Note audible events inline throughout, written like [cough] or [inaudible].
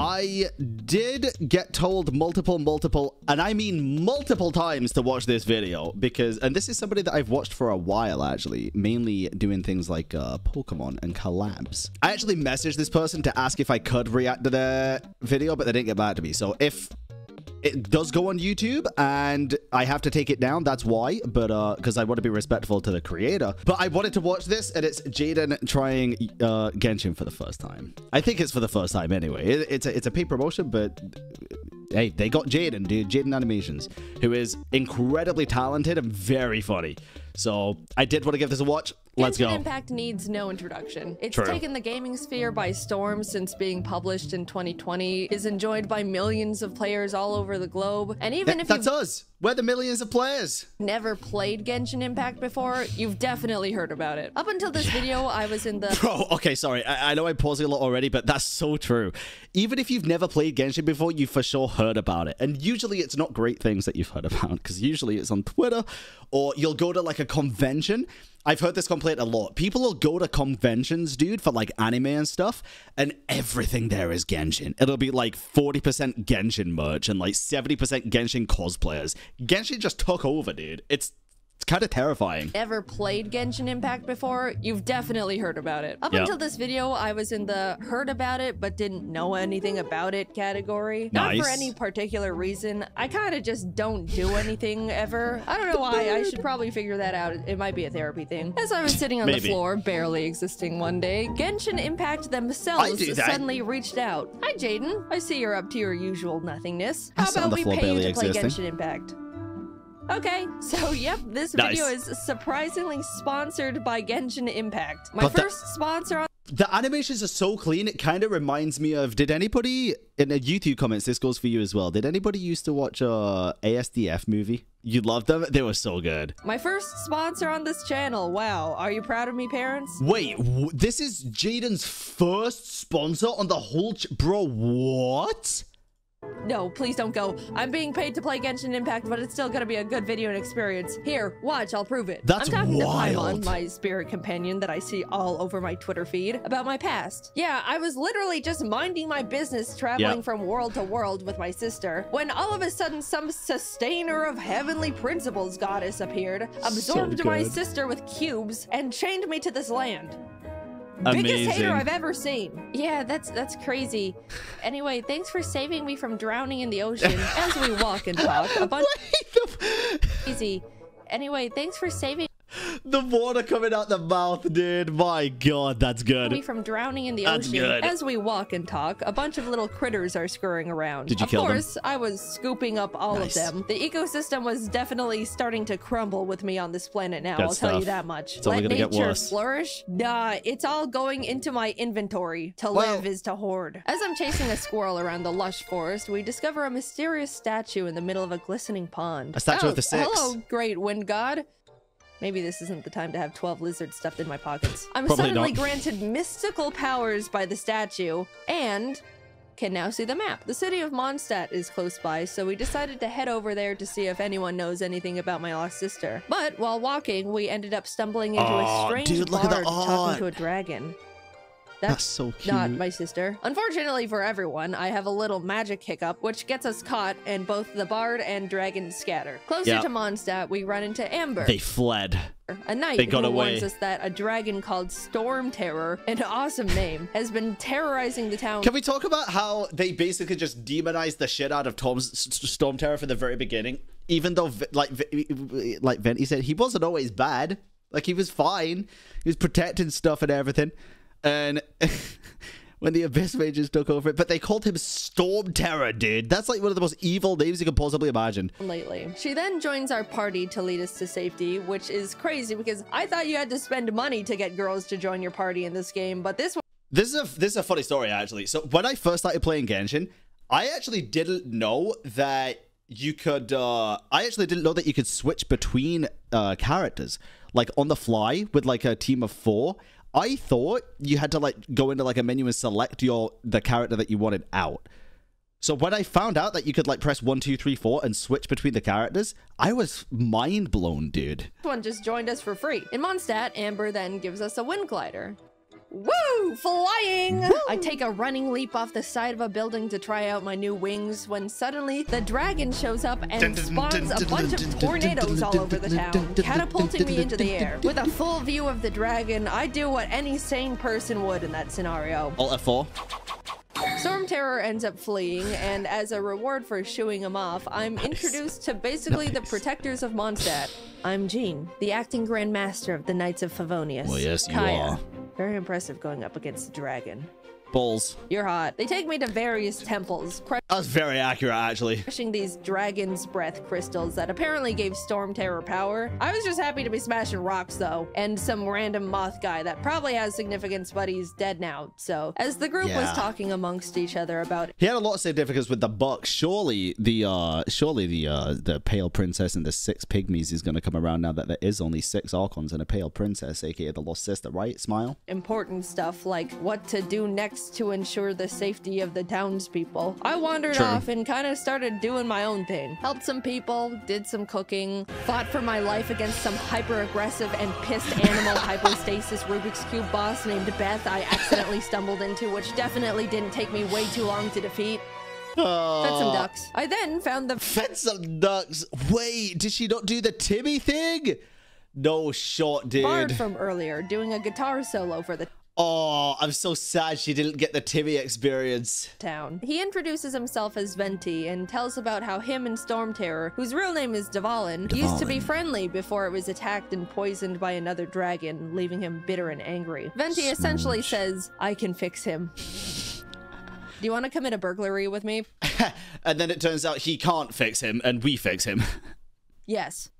I did get told multiple, multiple, and I mean multiple times to watch this video because, and this is somebody that I've watched for a while actually, mainly doing things like uh, Pokemon and collabs. I actually messaged this person to ask if I could react to their video, but they didn't get back to me. So if it does go on YouTube and I have to take it down. That's why, but uh, because I want to be respectful to the creator. But I wanted to watch this, and it's Jaiden trying uh Genshin for the first time. I think it's for the first time anyway. It, it's a it's a paid promotion, but hey, they got Jaiden, dude, Jaiden Animations, who is incredibly talented and very funny. So I did want to give this a watch. Let's Genshin go. Impact needs no introduction. It's True. taken the gaming sphere by storm since being published in 2020, is enjoyed by millions of players all over the globe, and even Th- if that's us. We're the millions of players. never played Genshin Impact before, you've definitely heard about it. Up until this video, I was in the [laughs] Bro, okay, sorry. I, I know I'm pausing a lot already, but that's so true. Even if you've never played Genshin before, you for sure heard about it. And usually it's not great things that you've heard about, because usually it's on Twitter, or you'll go to like a convention. I've heard this complaint a lot. People will go to conventions, dude, for like anime and stuff, and everything there is Genshin. It'll be like 40% Genshin merch and like 70% Genshin cosplayers. Genshin just took over, dude. It's it's kind of terrifying. ever played Genshin Impact before, you've definitely heard about it. Up Yep. until this video, I was in the heard about it but didn't know anything about it category. Nice. Not for any particular reason. I kind of just don't do anything ever. I don't know why. I should probably figure that out. It might be a therapy thing. As I was sitting on Maybe. the floor, barely existing one day, Genshin Impact themselves suddenly reached out. Hi, Jaiden. I see you're up to your usual nothingness. How I sit on about we pay you to play existing. Genshin Impact? Okay, so yep, this Nice. video is surprisingly sponsored by Genshin Impact. My But the- first sponsor on The animations are so clean, it kind of reminds me of. Did anybody in the YouTube comments? This goes for you as well. Did anybody used to watch a ASDF movie? You loved them. They were so good. my first sponsor on this channel. Wow, are you proud of me, parents? Wait, w- this is Jaiden's first sponsor on the whole. Ch- Bro, what? No, please don't go. I'm being paid to play Genshin Impact, but it's still gonna be a good video and experience. Here, watch, I'll prove it. That's I'm talking to wild. Paimon, my spirit companion that I see all over my Twitter feed, about my past. Yeah, I was literally just minding my business traveling Yep. from world to world with my sister, when all of a sudden some sustainer of heavenly principles goddess appeared, absorbed my sister with cubes, and chained me to this land. Biggest hater I've ever seen. Yeah, that's that's crazy. Anyway, thanks for saving me from drowning in the ocean [laughs] as we walk and talk. A bunch Wait, the, easy. Anyway, thanks for saving the water coming out the mouth, dude. My God, that's me good. from drowning in the That's ocean. good. As we walk and talk, a bunch of little critters are scurrying around. Did you of kill them? Of course, I was scooping up all Nice. of them. The ecosystem was definitely starting to crumble with me on this planet now. Good I'll tell you that much. It's only Let nature flourish. Nah, it's all going into my inventory. To Well- live is to hoard. As I'm chasing a squirrel around the lush forest, we discover a mysterious statue in the middle of a glistening pond. A statue oh, of the six. Hello, great wind god. Maybe this isn't the time to have 12 lizards stuffed in my pockets. I'm Probably suddenly not. granted mystical powers by the statue and can now see the map. The city of Mondstadt is close by, so we decided to head over there to see if anyone knows anything about my lost sister. But while walking, we ended up stumbling into Aw, a strange dude, look at the bard talking to a dragon. That's so cute. Not my sister. Unfortunately for everyone, I have a little magic hiccup, which gets us caught, and both the bard and dragon scatter. Closer Yeah. to Mondstadt, we run into Amber, They fled. a knight they got who away. warns us that a dragon called Storm Terror, an awesome name, has been terrorizing the town. Can we talk about how they basically just demonized the shit out of Tom's Storm Terror from the very beginning? Even though, like, like Venti said, he wasn't always bad. Like he was fine. He was protecting stuff and everything. And [laughs] when the Abyss Mages took over it, but they called him Storm Terror, dude. That's like one of the most evil names you can possibly imagine. lately. She then joins our party to lead us to safety, which is crazy because I thought you had to spend money to get girls to join your party in this game, but this one. This is a this is a funny story actually. So when I first started playing Genshin, I actually didn't know that you could. Uh, I actually didn't know that you could switch between uh, characters like on the fly with like a team of four. I thought you had to like go into like a menu and select your the character that you wanted out. So when I found out that you could like press one, two, three, four and switch between the characters, I was mind blown, dude. one just joined us for free. In Mondstadt, Amber then gives us a wind glider. Woo! Flying! I take a running leap off the side of a building to try out my new wings when suddenly the dragon shows up and spawns a bunch of tornadoes all over the town, catapulting me into the air. With a full view of the dragon, I do what any sane person would in that scenario. Alt F4. Storm Terror ends up fleeing, and as a reward for shooing him off, I'm introduced to basically the protectors of Mondstadt. I'm Jean, the acting Grand Master of the Knights of Favonius. Well, yes, you Kaeya. are. Very impressive going up against the dragon. Balls. You're hot. They take me to various temples, That's very accurate, actually. crushing these dragon's breath crystals that apparently gave Storm Terror power. I was just happy to be smashing rocks though, and some random moth guy that probably has significance, but he's dead now. So, as the group was talking amongst each other about He had a lot of significance with the buck. Surely the uh surely the uh the pale princess and the six pygmies is gonna come around now that there is only six archons and a pale princess, aka the lost sister, right? Smile. important stuff like what to do next to ensure the safety of the townspeople. I wandered Sure. off and kind of started doing my own thing. Helped some people, did some cooking, fought for my life against some hyper aggressive and pissed animal [laughs] hypostasis Rubik's Cube boss named Beth I accidentally stumbled into, which definitely didn't take me way too long to defeat. Fed some ducks. I then found the Fed some ducks. Wait, did she not do the Timmy thing? No shot, dude. from earlier doing a guitar solo for the Oh, I'm so sad she didn't get the Timmy experience. town. He introduces himself as Venti and tells about how him and Storm Terror, whose real name is Dvalin, used to be friendly before it was attacked and poisoned by another dragon, leaving him bitter and angry. Venti essentially says, I can fix him. Do you want to commit a burglary with me? [laughs] and then it turns out he can't fix him and we fix him. [laughs] Yes.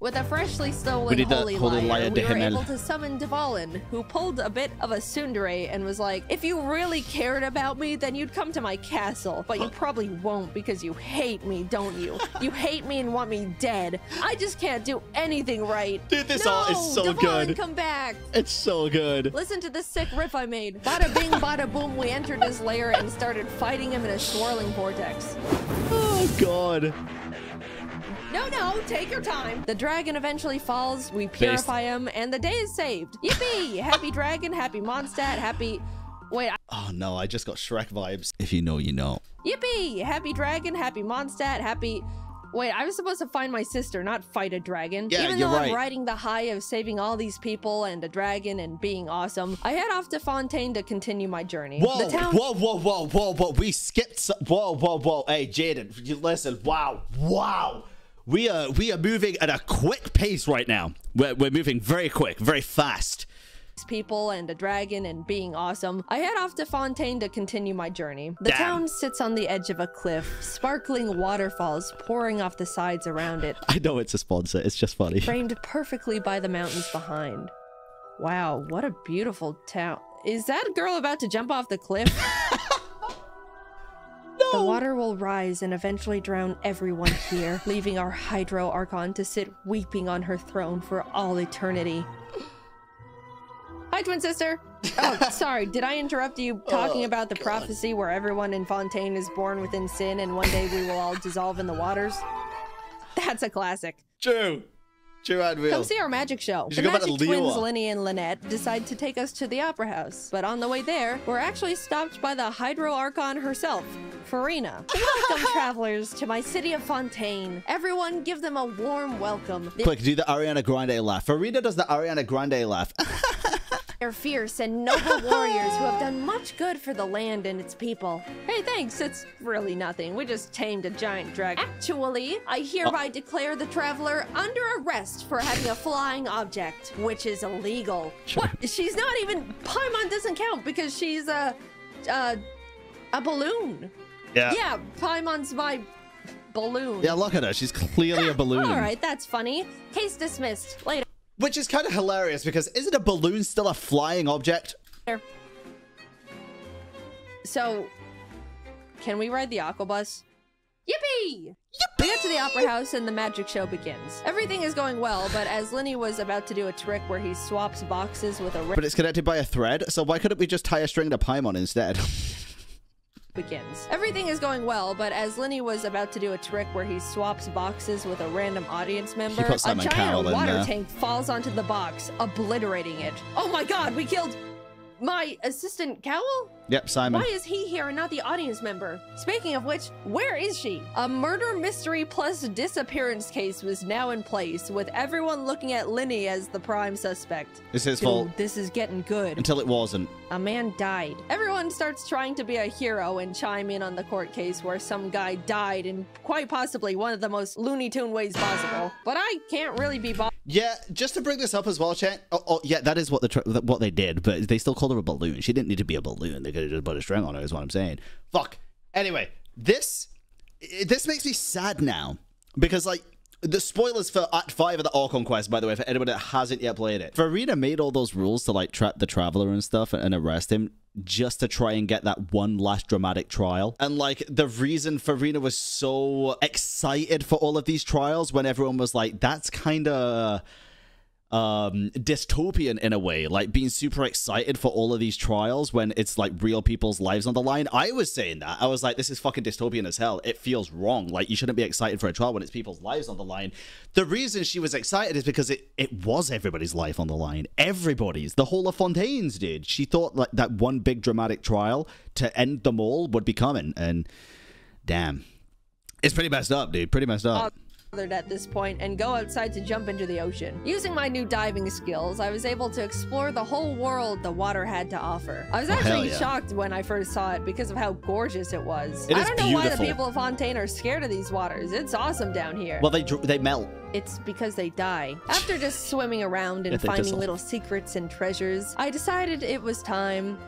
With a freshly stolen holy, holy we were able to summon Dvalin, who pulled a bit of a tsundere and was like, if you really cared about me, then you'd come to my castle. But you probably won't because you hate me, don't you? You [laughs] hate me and want me dead. I just can't do anything right. Dude, this no, art is so good. come back. It's so good. Listen to this sick riff I made. Bada bing, bada boom, we entered his lair and started fighting him in a swirling vortex. [sighs] [sighs] [sighs] Oh god. No, no, take your time. The dragon eventually falls, we purify him, and the day is saved. Yippee! happy dragon, happy Mondstadt, happy. Wait, I- Oh no, I just got Shrek vibes. If you know, you know. yippee! Happy dragon, happy Mondstadt, happy. Wait, I was supposed to find my sister, not fight a dragon. Yeah, Even though right. I'm riding the high of saving all these people and a dragon and being awesome, I head off to Fontaine to continue my journey. Whoa, whoa, whoa, whoa, whoa, whoa. We skipped. Some, whoa, whoa, whoa. Hey, Jaiden, listen. Wow, wow. We are we are moving at a quick pace right now. We're, we're moving very quick, very fast. People and a dragon and being awesome, I head off to Fontaine to continue my journey. The Damn. town sits on the edge of a cliff, sparkling waterfalls pouring off the sides around it, [laughs] I know it's a sponsor. It's just funny. framed perfectly by the mountains behind. Wow, what a beautiful town. Is that girl about to jump off the cliff? [laughs] The water will rise and eventually drown everyone here, leaving our Hydro Archon to sit weeping on her throne for all eternity. Hi, twin sister. [laughs] Oh, sorry. Did I interrupt you oh, talking Oh, about the prophecy where everyone in Fontaine is born within sin and one day we will all dissolve in the waters? That's a classic. True. True and real. Come see our magic show. The should go back to magic twins, Liwa. Lenny and Lynette, decide to take us to the Opera House. But on the way there, we're actually stopped by the Hydro Archon herself, Furina. Welcome, [laughs] travelers, to my city of Fontaine. Everyone give them a warm welcome. Quick, do the Ariana Grande laugh. Furina does the Ariana Grande laugh. [laughs] They're fierce and noble warriors who have done much good for the land and its people. Hey, thanks. It's really nothing. We just tamed a giant dragon. Actually, I hereby declare the traveler under arrest for having a flying object, which is illegal. What? She's not even. Paimon doesn't count because she's a. a. a balloon. yeah. Yeah, Paimon's my balloon. Yeah, look at her. She's clearly a [laughs] balloon. All right, that's funny. Case dismissed. Later. Which is kind of hilarious because isn't a balloon still a flying object? So, can we ride the aquabus? Yippee! We get to the opera house and the magic show begins. Everything is going well, but as Lenny was about to do a trick where he swaps boxes with a ring But it's connected by a thread, so why couldn't we just tie a string to Paimon instead? [laughs] begins. Everything is going well, but as Lenny was about to do a trick where he swaps boxes with a random audience member, a giant Cowell water tank falls onto the box, obliterating it. Oh my god, we killed My assistant Cowl? Yep, Simon. Why is he here and not the audience member? Speaking of which, where is she? A murder mystery plus disappearance case was now in place, with everyone looking at Lyney as the prime suspect. It's his Dude, fault. this is getting good. Until it wasn't. A man died. Everyone starts trying to be a hero and chime in on the court case where some guy died in quite possibly one of the most Looney Tune ways possible. But I can't really be bothered. Yeah, just to bring this up as well, chat. Oh, oh yeah, that is what the tr- what they did, but they still called her a balloon. She didn't need to be a balloon. They could have just put a string on her. Is what I'm saying. Fuck. Anyway, this this makes me sad now because like the spoilers for Act Five of the Archon Quest, by the way, for anyone that hasn't yet played it. Furina made all those rules to like trap the traveler and stuff and arrest him just to try and get that one last dramatic trial. And like the reason Furina was so excited for all of these trials when everyone was like, that's kind of um dystopian in a way like being super excited for all of these trials when it's like real people's lives on the line. I was saying that. I was like this is fucking dystopian as hell. It feels wrong. Like you shouldn't be excited for a trial when it's people's lives on the line. The reason she was excited is because it it was everybody's life on the line. Everybody's. The whole of fontaines did. She thought like that one big dramatic trial to end them all would be coming and damn. It's pretty messed up dude. Pretty messed up at this point and go outside to jump into the ocean. Using my new diving skills, I was able to explore the whole world the water had to offer. I was Oh, actually yeah. shocked when I first saw it because of how gorgeous it was. It I don't know why the people of Fontaine are scared of these waters. It's awesome down here. well they they melt It's because they die. After just swimming around and finding little secrets and treasures, I decided it was time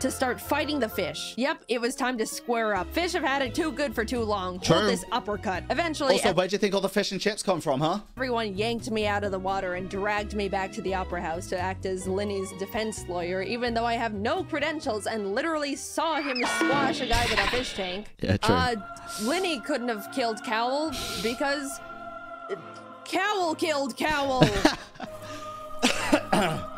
to start fighting the fish. Yep, it was time to square up. Fish have had it too good for too long. True. Hold this uppercut. Eventually, also where'd you think all the fish and chips come from huh everyone yanked me out of the water and dragged me back to the opera house to act as Lyney's defense lawyer, even though I have no credentials and literally saw him squash a guy with a fish tank. Yeah, true. Uh, Lyney couldn't have killed Cowl because uh, Cowl killed Cowl. [laughs] [coughs] [coughs] [coughs]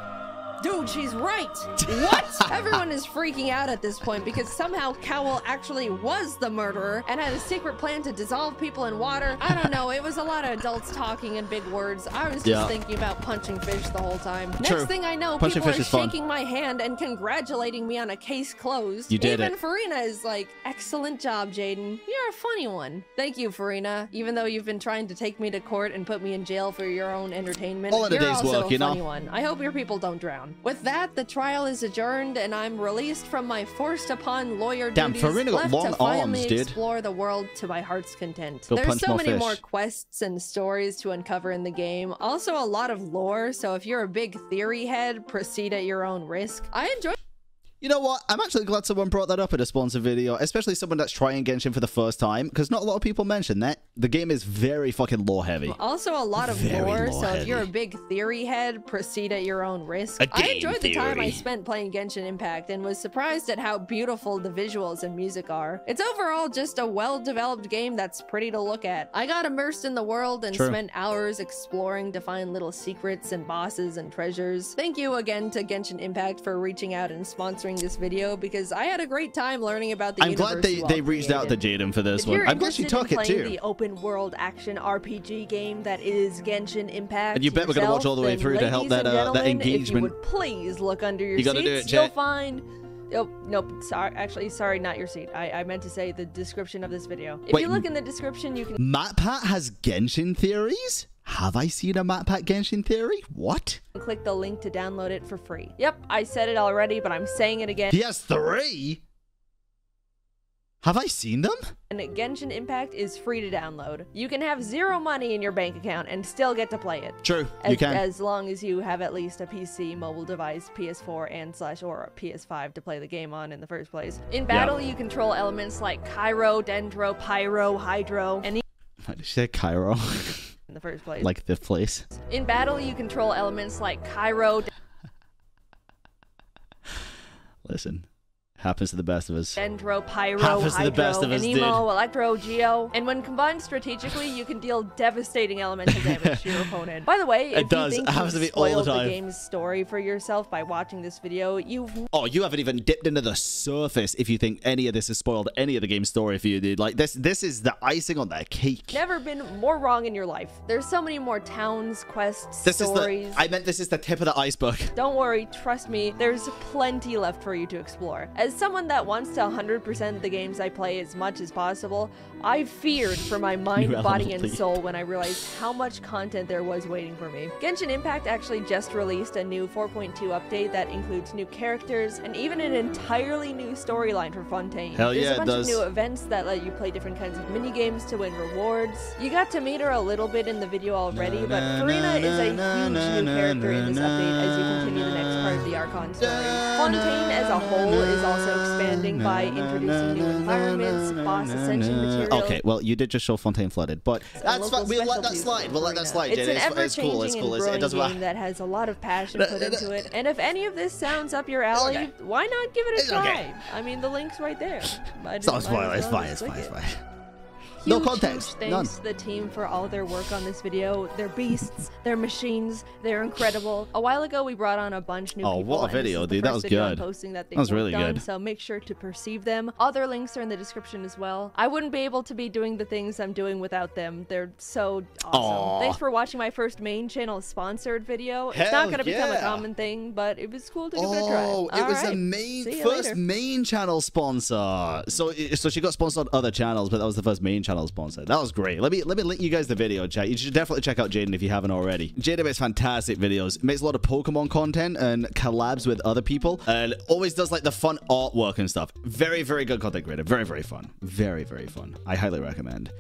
Dude, she's right. What? [laughs] Everyone is freaking out at this point because somehow Cowell actually was the murderer and had a secret plan to dissolve people in water. I don't know. It was a lot of adults talking in big words. I was just Yeah. thinking about punching fish the whole time. True. Next thing I know, Punching people are is fun. shaking my hand and congratulating me on a case closed. You did Even it. Furina is like, excellent job, Jaiden. You're a funny one. Thank you, Furina. Even though you've been trying to take me to court and put me in jail for your own entertainment, All you're also work, a you know? funny one. I hope your people don't drown. With that, the trial is adjourned and I'm released from my forced upon lawyer Damn, duties Furina got left long to finally arms, dude. explore the world to my heart's content. Go There's so more many fish. more quests and stories to uncover in the game. Also a lot of lore, so if you're a big theory head, proceed at your own risk. I enjoy You know what? I'm actually glad someone brought that up in a sponsor video, especially someone that's trying Genshin for the first time, because not a lot of people mention that. The game is very fucking lore heavy. Also, a lot of Very lore, lore so if you're a big theory head, proceed at your own risk. I game enjoyed the time I spent playing Genshin Impact and was surprised at how beautiful the visuals and music are. It's overall just a well developed game that's pretty to look at. I got immersed in the world and True. spent hours exploring to find little secrets and bosses and treasures. Thank you again to Genshin Impact for reaching out and sponsoring this video because I had a great time learning about the I'm glad they, they reached out to. Jaiden for this If one. I'm glad she took it too. the open world action RPG game that is Genshin Impact, And you bet we're gonna watch all the way through to help that, uh, that gentlemen, If you engagement. would please look under your You gotta seats, do it, you'll find. Oh, nope. Sorry. Actually, sorry, not your seat. I, I meant to say the description of this video. If Wait, you look in the description, you can MatPat has Genshin theories? Have I seen a MatPat Genshin theory? What? click the link to download it for free. Yep, I said it already, but I'm saying it again. He has three? Have I seen them? And Genshin Impact is free to download. You can have zero money in your bank account and still get to play it. True, as, you can. as long as you have at least a PC, mobile device, PS4, and slash or PS5 to play the game on in the first place. In battle, you control elements like Cairo, Dendro, Pyro, Hydro, and Why did you say Cairo? [laughs] in the first place. like fifth place. in battle, you control elements like Cairo, [laughs] Listen, Happens to the best of us. Dendro, Pyro, Happens to the Hydro, best of us, dude. Electro, Geo. And when combined strategically, you can deal devastating elemental damage to your opponent. By the way, if It does. you think you've to me all the spoiled the, time. game's story for yourself by watching this video, you've Oh, you haven't even dipped into the surface if you think any of this has spoiled any of the game story for you, dude. Like this this is the icing on the cake. never been more wrong in your life. There's so many more towns, quests, This stories. is the I meant this is the tip of the iceberg. Don't worry, trust me, there's plenty left for you to explore. As someone that wants to 100% the games I play as much as possible, I feared for my mind, body, and soul when I realized how much content there was waiting for me. Genshin Impact actually just released a new 4.2 update that includes new characters and even an entirely new storyline for Fontaine. Hell There's yeah, a bunch of new events that let you play different kinds of mini games to win rewards. You got to meet her a little bit in the video already, but Furina is a huge new character in this update as you continue the next part of the Archon story. Fontaine as a whole is also expanding by introducing new environments, boss ascension materials. Okay, well you did just show Fontaine flooded, but that's fine. We'll let that slide. We'll let that slide. It's an It's, ever it's cool. It's cool. It's, it growing doesn't game that has a lot of passion put into it. And if any of this sounds up your alley, Okay. why not give it a It's try? okay. I mean, the link's right there. Might- It's not might It's fine. It's fine. It's fine. No context, Huge thanks none. to the team for all their work on this video. They're beasts. They're machines. They're incredible. A while ago, we brought on a bunch new Oh, people. what a video, dude. That was good. Posting that, That was really on, good. So make sure to perceive them. Other links are in the description as well. I wouldn't be able to be doing the things I'm doing without them. They're so awesome. Aw. Thanks for watching my first main channel sponsored video. it's not going to become a common thing, but it was cool to give it a try. Oh, it was the right. main first later. main channel sponsor. So so she got sponsored on other channels, but that was the first main channel That was great. Let me let me link you guys the video, chat. You should definitely check out Jaiden if you haven't already. Jaiden makes fantastic videos. Makes a lot of Pokemon content and collabs with other people, and always does like the fun artwork and stuff. Very very good content creator. Very very fun. Very very fun. I highly recommend.